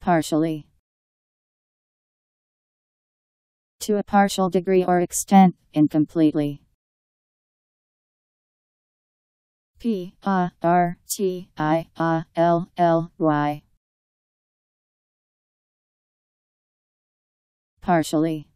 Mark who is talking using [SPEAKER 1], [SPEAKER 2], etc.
[SPEAKER 1] Partially. To a partial degree or extent, incompletely. P A R T I A L L Y. Partially.